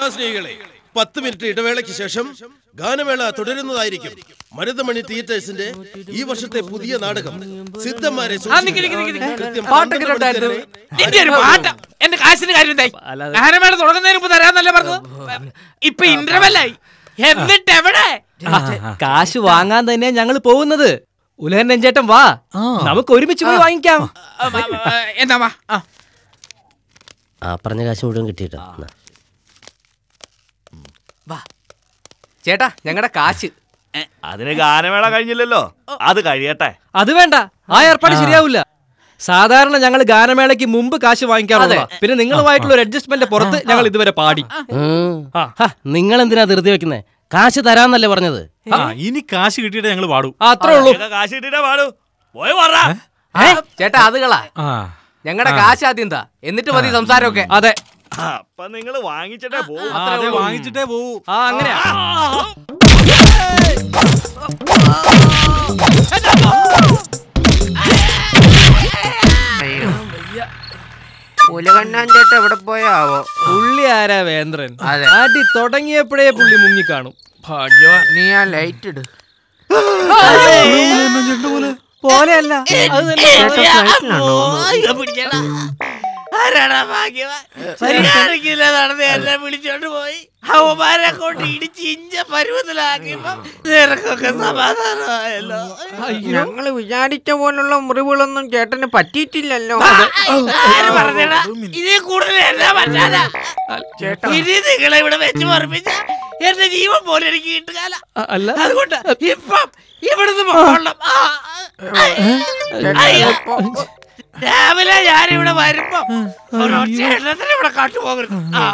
കലാസ്നേഹികളെ പത്ത് മിനിറ്റ് ഇടവേളയ്ക്ക് ശേഷം ഗാനമേള തുടരുന്നതായിരിക്കും. മരുതമണി തിയേറ്റേഴ്സിന്റെ ഈ വർഷത്തെ പുതിയ നാടകം. സിദ്ധന്മാരെ എന്റെ കാശിന് കാര്യം ഗാനമേള തുടങ്ങുന്നതിന് മുമ്പ് തരാന്നല്ലേ പറഞ്ഞത്? ഇപ്പൊ ഇന്റർവെല്ലായി. എന്നിട്ട് എവിടെ? കാശ് വാങ്ങാൻ തന്നെ ഞങ്ങൾ പോകുന്നത്. ഉലഹൻ നെഞ്ചേട്ടം വാ. നമുക്ക് ഒരുമിച്ച് പോയി വാങ്ങിക്കാം. എന്താ. ആ പറഞ്ഞ കാശ് മുഴുവൻ കിട്ടിയിട്ടോ വാ ചേട്ടാ ഞങ്ങളുടെ കാശ്. അതിന് ഗാനമേള കഴിഞ്ഞില്ലല്ലോ. അത് കഴിയട്ടെ. അത് വേണ്ട. ആ ഏർപ്പാട് ശരിയാവില്ല. സാധാരണ ഞങ്ങൾ ഗാനമേളയ്ക്ക് മുമ്പ് കാശ് വാങ്ങിക്കാറുള്ള പിന്നെ നിങ്ങളുമായിട്ടുള്ള ഒരു അഡ്ജസ്റ്റ്മെന്റ് പുറത്ത് ഞങ്ങൾ ഇതുവരെ പാടി. നിങ്ങൾ എന്തിനാ ധൃതി വെക്കുന്നേ? കാശ് തരാന്നല്ലേ പറഞ്ഞത്? ആ. ഇനി കാശ് കിട്ടിയിട്ട് ഞങ്ങൾ പാടൂ. അത്രേ ഉള്ളൂ. കാശ് കിട്ടിയിട്ടേ പാടൂ. പോയി ചേട്ടാ അതുകളാ ഞങ്ങളുടെ കാശ് ആദ്യം എന്താ എന്നിട്ട് മതി സംസാരമൊക്കെ. അതെ. അപ്പൊ നിങ്ങൾ വാങ്ങിച്ചിട്ടേ പോകും അതെ വാങ്ങിച്ചിട്ടേ പോവൂ. ആ അങ്ങനെയാ? ഉലകണ്ണാൻ ചേട്ടൻ എവിടെ പോയാവോ? പുള്ളി ആരാ വേന്ദ്രൻ? ആട്ടി അടി തുടങ്ങിയപ്പോഴേ പുള്ളി മുങ്ങിക്കാണും ഭാഗ്യോ നീ ആ ലൈറ്റ് ഇട്. പോലെയല്ല. അത് തന്നെ ആരാടാ ഭാഗ്യവാൻ? ശരിയാണെങ്കിലേ നടന്ന് എന്നെ വിളിച്ചോണ്ട് പോയി. അവന്മാരെ കൊണ്ട് ഇടിച്ച് ഇഞ്ച പരുവത്തിലാക്കിയപ്പോ നിനക്കൊക്കെ സമാധാനമായല്ലോ. ഞങ്ങൾ വിചാരിച്ച പോലുള്ള മുറിവുകളൊന്നും ചേട്ടന് പറ്റിയിട്ടില്ലല്ലോ. ആര് പറഞ്ഞടാ? ഇതേ കൂടുതൽ എന്നാ പറ്റാനാ? ഇനി നിങ്ങളെ ഇവിടെ വെച്ച് പറഞ്ഞ എന്റെ ജീവൻ പോലെ എനിക്ക് കിട്ടുകാല. അല്ല. അതുകൊണ്ട് ഇപ്പം ഇവിടുന്ന് പോകണം. രാവിലെ ഞാൻ ഇവിടെ വരുമ്പോ ഇവിടെ കാട്ടുപോകരുത്. ആ.